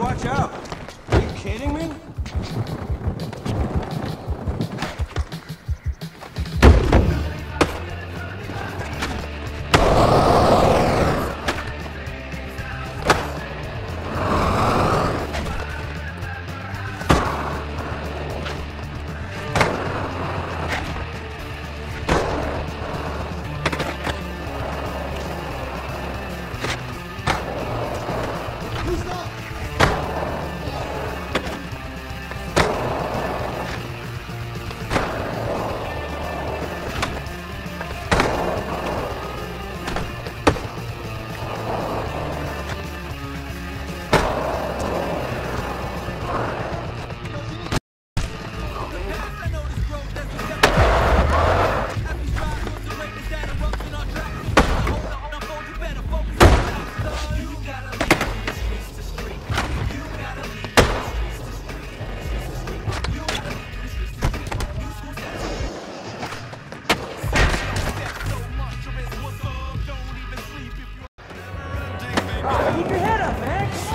watch out. Are you kidding me? Keep your head up, man.